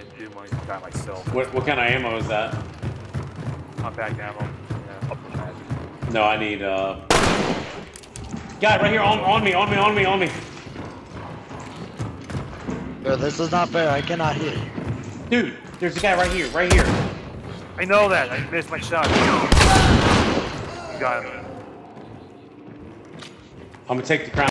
didn't do my myself. What, what kind of ammo is that? I'm back ammo. Yeah. No, I need, uh... Guy, right here, on, on me, on me, on me, on me. Bro, this is not fair. I cannot hit. Dude, there's a guy right here, right here. I know that. I missed my shot. Got him. I'm gonna take the crown.